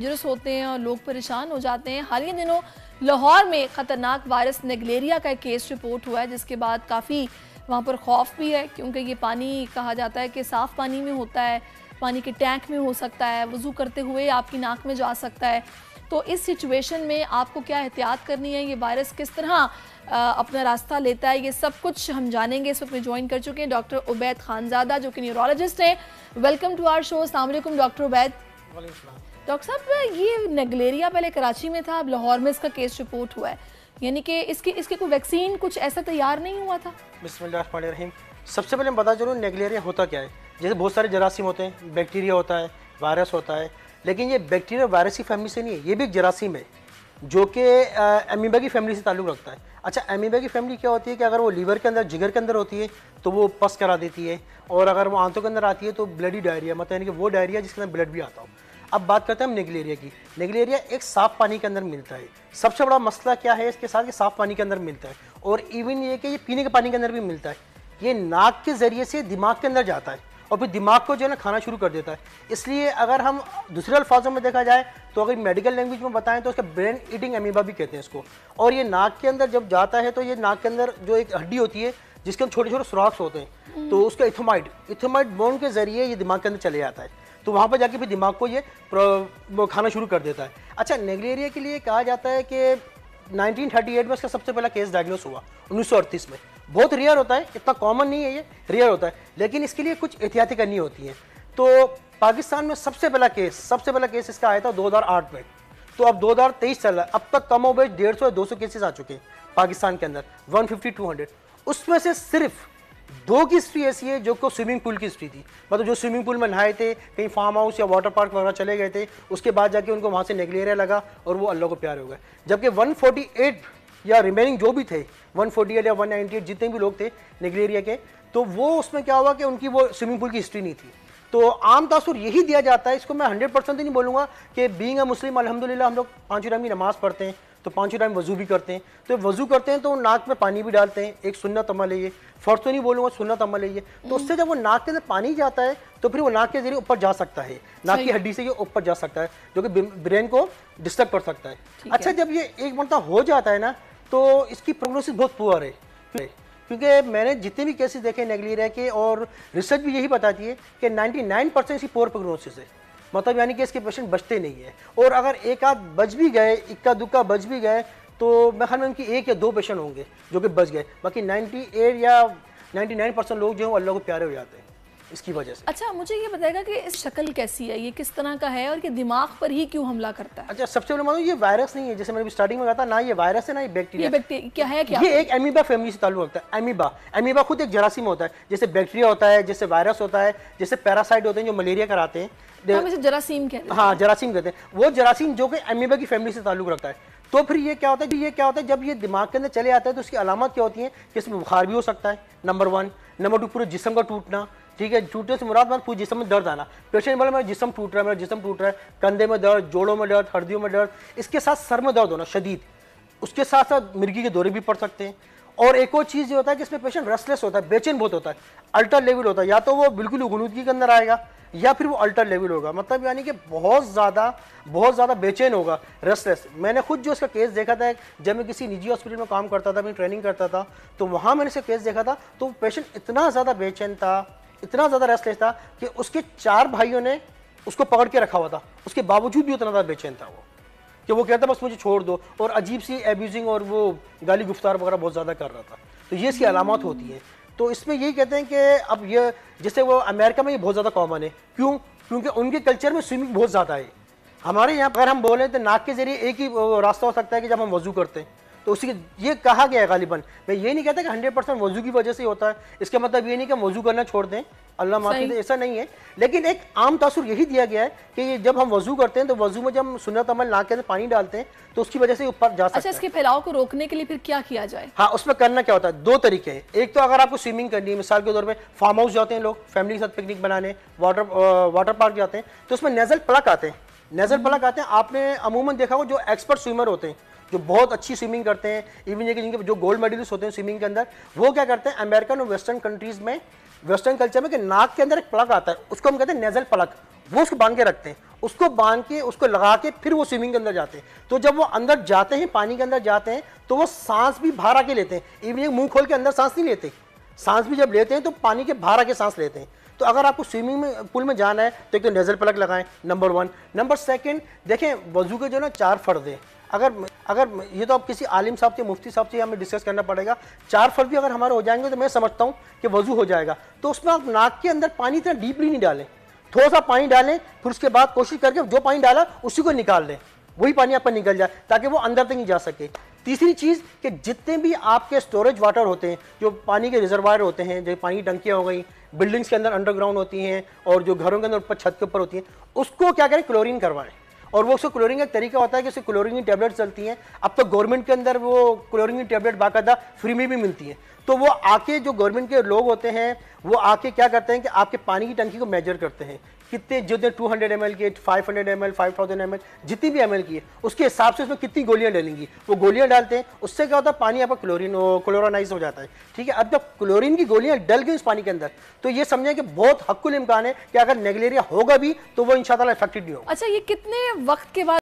Dangerous होते हैं और लोग परेशान हो जाते हैं। हाल ही दिनों लाहौर में ख़तरनाक वायरस नेगलेरिया का केस रिपोर्ट हुआ है, जिसके बाद काफ़ी वहाँ पर खौफ भी है, क्योंकि ये पानी कहा जाता है कि साफ़ पानी में होता है, पानी के टैंक में हो सकता है, वज़ू करते हुए आपकी नाक में जा सकता है। तो इस सिचुएशन में आपको क्या एहतियात करनी है? ये वायरस किस तरह अपना रास्ता लेता है? ये सब कुछ हम जानेंगे। इस वक्त में ज्वाइन कर चुके हैं डॉक्टर उबैद खानजादा, जो कि न्यूरोलॉजिस्ट हैं। वेलकम टू आर शो अलैक्म डॉक्टर उबैद। डॉक्टर साहब, ये नेगलेरिया पहले कराची में था, अब लाहौर में इसका केस रिपोर्ट हुआ है। यानी कि इसकी, इसके कोई वैक्सीन, कुछ ऐसा तैयार नहीं हुआ था? बिस्मिल्लाहिर्रहमानिर्रहीम। सबसे पहले हम बता चलूँ, नेगलेरिया होता क्या है? जैसे बहुत सारे जरासीम होते हैं, बैक्टीरिया होता है, वायरस होता है, लेकिन ये बैक्टीरिया वायरस की फैमिली से नहीं है, ये भी एक जरासीम है, जो कि एमीबा की फैमिली से ताल्लुक़ रखता है। अच्छा एमीबा की फैमिली क्या होती है कि अगर वो लीवर के अंदर, जिगर के अंदर होती है तो वो पस करा देती है, और अगर वो आंतों के अंदर आती है तो ब्लडी डायरिया मतलब यानी कि वो डायरिया जिसके अंदर ब्लड भी आता हो। अब बात करते हैं हम नेगलेरिया की। नेगलेरिया एक साफ़ पानी के अंदर मिलता है। सबसे बड़ा मसला क्या है इसके साथ ये साफ़ पानी के अंदर मिलता है। और इवन ये कि ये पीने के पानी के अंदर भी मिलता है। ये नाक के ज़रिए से दिमाग के अंदर जाता है और फिर दिमाग को जो है ना खाना शुरू कर देता है। इसलिए अगर हम दूसरे अल्फाजों में देखा जाए तो अगर मेडिकल लैंग्वेज में बताएँ तो उसका ब्रेन ईटिंग अमीबा भी कहते हैं इसको। और ये नाक के अंदर जब जाता है तो ये नाक के अंदर जो एक हड्डी होती है, जिसके अंदर छोटे छोटे सुराख्स होते हैं तो उसका इथोमाइड इथोमाइड बोन के ज़रिए ये दिमाग के अंदर चले जाता है। तो वहाँ पर जाके फिर दिमाग को ये खाना शुरू कर देता है। अच्छा नेगलेरिया के लिए कहा जाता है कि 1938 में इसका सबसे पहला केस डायग्नोस हुआ, उन्नीस सौ अड़तीस में। बहुत रेयर होता है, इतना कॉमन नहीं है ये रेयर होता है, लेकिन इसके लिए कुछ एहतियाती करनी होती हैं। तो पाकिस्तान में सबसे पहला केस, सबसे पहला केस इसका आया था 2008 में। तो अब 2023 चल रहा है, अब तक कम हो गए डेढ़ सौ या दो सौ केसेस आ चुके हैं पाकिस्तान के अंदर 150 200 उसमें से सिर्फ़ दो की हिस्ट्री ऐसी है जो को स्विमिंग पूल की हिस्ट्री थी। मतलब जो स्विमिंग पूल में नहाए थे, कहीं फार्म हाउस या वाटर पार्क वगैरह चले गए थे, उसके बाद जाके उनको वहाँ से नेगलेरिया लगा और वो अल्लाह को प्यार हो गए। जबकि 148 या रिमेनिंग जो भी थे 148 या 198 जितने भी लोग थे नेगलेरिया के तो वो उसमें क्या हुआ कि उनकी वो स्विमिंग पूल की हिस्ट्री नहीं थी। तो आम तासुर यही दिया जाता है, इसको मैं हंड्रेड परसेंट नहीं बोलूँगा कि बींग अ मुस्लिम अलहमदिल्ला हम लोग पाँच की नमाज़ पढ़ते हैं। तो पाँचों टाइम वज़ू भी करते हैं। तो वज़ू करते हैं तो नाक में पानी भी डालते हैं। एक सुन्नत अमल है ये। फ़र्ज़ तो नहीं बोलूँगा सुन्नत अमल है ये। तो उससे जब वो नाक के अंदर पानी जाता है तो फिर वो नाक के ज़रिए ऊपर जा सकता है। नाक की हड्डी से ये ऊपर जा सकता है जो कि ब्रेन को डिस्टर्ब कर सकता है। अच्छा जब ये एक मरतबा हो जाता है ना तो इसकी प्रोग्नोसिस बहुत पुअर है। क्योंकि मैंने जितने भी केसेस देखे नेगलीरिया के और रिसर्च भी यही बताती है कि 99 परसेंट इसकी पोअर प्रोग्नोसिस है। मतलब यानी कि इसके पेशेंट बचते नहीं है। और अगर एक आध बच भी गए, इक्का दुक्का बच भी गए तो मैं ख्याल में उनकी एक या दो पेशेंट होंगे जो कि बच गए। बाकी 98 या 99 परसेंट लोग जो हैं अल्लाह को प्यारे हो जाते हैं। इसकी वजह से। अच्छा मुझे ये बताएगा कि इस शक्ल कैसी है? ये किस तरह का है और ये दिमाग पर ही क्यों हमला करता है? अच्छा सबसे पहले मानो ये वायरस नहीं है जैसे मैंने स्टार्टिंग में कहा था ना ये वायरस है ना ये बैक्टीरिया बैक्टीरिया क्या है क्या? ये एक एमीबा फैमिली से ताल्लुक रखता है एमीबा एमीबा खुद एक जरासीम होता है जैसे बैक्टीरिया होता है जैसे वायरस होता है जैसे पैरासाइट होते हैं जो मलेरिया कराते हैं। जरासीम कहते हैं। हाँ जरासीम कहते हैं। वो जरासीम जो कि एमीबा की फैमिली से ताल्लुक रखता है। तो फिर ये क्या होता है ये क्या होता है जब ये दिमाग के अंदर चले आता है तो उसकी अलामत क्या होती है? कि इसमें बुखार भी हो सकता है नंबर वन नंबर टू पूरे जिसम का टूटना। ठीक है टूटने से मुराद बात पूरे जिसम में दर्द आना। पेशेंट बोला मेरा जिसम टूट रहा है, मेरा जिसम टूट रहा है, कंधे में दर्द, जोड़ों में दर्द, हड्डियों में दर्द, इसके साथ सर में दर्द होना शदीद। उसके साथ साथ मिर्गी के दौरे भी पड़ सकते हैं। और एक और चीज़ ये होता है कि इसमें पेशेंट रेस्टलेस होता है, बेचैन बहुत होता है अल्टर लेवल होता है। या तो वो बिल्कुल उगनूदगी के अंदर आएगा, या फिर वो अल्टर लेवल होगा। मतलब यानी कि बहुत ज़्यादा बहुत ज़्यादा बेचैन होगा रेस्टलेस मैंने खुद जो इसका केस देखा था, जब मैं किसी निजी हॉस्पिटल में काम करता था मैं ट्रेनिंग करता था तो वहाँ मैंने इसका केस देखा था तो पेशेंट इतना ज़्यादा बेचैन था। इतना ज़्यादा रेस्टलेस था कि उसके चार भाइयों ने उसको पकड़ के रखा हुआ था। उसके बावजूद भी उतना ज़्यादा बेचैन था वो। कि वो कहता, बस मुझे छोड़ दो। और अजीब सी एब्यूजिंग और वो गाली गुफ्तार वगैरह बहुत ज़्यादा कर रहा था। तो ये इसकी अलामत होती है। तो इसमें यही कहते हैं कि अब ये, जैसे वो अमेरिका में ये बहुत ज़्यादा कॉमन है। क्यों? क्योंकि उनके कल्चर में स्विमिंग बहुत ज़्यादा है। हमारे यहाँ अगर हम बोलें तो नाक के ज़रिए एक ही रास्ता हो सकता है कि जब हम वज़ू करते हैं। तो उसी ये कहा गया है गालिबन। मैं ये नहीं कहता कि हंड्रेड परसेंट वज़ू की वजह से होता है। इसका मतलब ये नहीं कि वज़ू करना छोड़ दें। अल्लाह माफ़ी दे ऐसा नहीं है। लेकिन एक आम तासुर यही दिया गया है कि जब हम वज़ू करते हैं तो वज़ू में जब हम सुनत अमल नाक के अंदर पानी डालते हैं तो उसकी वजह से ऊपर जा सकता अच्छा, इसके फैलाव को रोकने के लिए फिर क्या किया जाए? हाँ उसमें करना क्या होता है? दो तरीके हैं। एक तो अगर आपको स्विमिंग करनी है मिसाल के तौर पर फार्म हाउस जाते हैं लोग फैमिली के साथ पिकनिक बनाने वाटर वाटर पार्क जाते हैं तो उसमें नेजल प्लक आते हैं। नेजल प्लक आते हैं। आपने अमूमन देखा हो जो एक्सपर्ट स्विमर होते हैं जो बहुत अच्छी स्विमिंग करते हैं इवन ये जिनके जो गोल्ड मेडलिस्ट होते हैं स्विमिंग के अंदर, वो क्या करते हैं अमेरिकन और वेस्टर्न कंट्रीज़ में वेस्टर्न कल्चर में कि नाक के अंदर एक प्लग आता है, उसको हम कहते हैं नेजल प्लग वो उसको बाँध के रखते हैं, उसको बाँध के, उसको लगा के फिर वो स्विमिंग के अंदर जाते हैं। तो जब वो अंदर जाते हैं, पानी के अंदर जाते हैं तो वो सांस भी बाहर आके लेते हैं। इवन मुँह खोल के अंदर सांस नहीं लेते। सांस भी जब लेते हैं तो पानी के बाहर आके सांस लेते हैं। तो अगर आपको स्विमिंग में पूल में जाना है तो एक तो नेजल प्लग लगाएँ नंबर वन नंबर सेकंड देखें, वज़ू के जो ना, चार फर्द हैं। अगर अगर ये तो आप किसी आलिम साहब से, मुफ्ती साहब से हमें डिस्कस करना पड़ेगा। चार फर्द भी अगर हमारे हो जाएँगे तो मैं समझता हूँ कि वज़ू हो जाएगा। तो उसमें आप नाक के अंदर पानी इतना डीपली नहीं डालें। थोड़ा सा पानी डालें, फिर उसके बाद कोशिश करके जो पानी डाला, उसी को निकाल लें वही पानी आपका निकल जाए, ताकि वो अंदर तक नहीं जा सके। तीसरी चीज़ कि जितने भी आपके स्टोरेज वाटर होते हैं, जो पानी के रिजर्वायर होते हैं जो पानी की टंकियाँ हो गई बिल्डिंग्स के अंदर अंडरग्राउंड होती हैं, और जो घरों के अंदर ऊपर छत के ऊपर होती हैं, उसको क्या करें? क्लोरीन करवाएँ। और वो उसको क्लोरिन का तरीका होता है कि उससे क्लोरिन टेबलेट चलती हैं। अब तो गवर्नमेंट के अंदर वो क्लोरिन टेबलेट बाकायदा फ्री में भी मिलती है। तो वो आके जो गवर्नमेंट के लोग होते हैं, वो आके क्या करते हैं कि आपके पानी की टंकी को मेजर करते हैं। कितने जितने 200 हंड्रेड एम की 500 हंड्रेड एम एल थाउज़ेंड जितनी भी एम की है, उसके हिसाब से उसमें कितनी गोलियाँ डालेंगी? वो गोलियाँ डालते हैं, उससे क्या होता है, पानी आपका क्लोरीन क्लोरानाइज हो जाता है, ठीक है? अब जब क्लोरीन की गोलियाँ डल गई उस पानी के अंदर तो ये समझे कि बहुत हक्कुल इम्कान है कि अगर नेगलेरिया होगा भी तो वो इन इफेक्टेड नहीं होगा। अच्छा ये कितने वक्त के बाद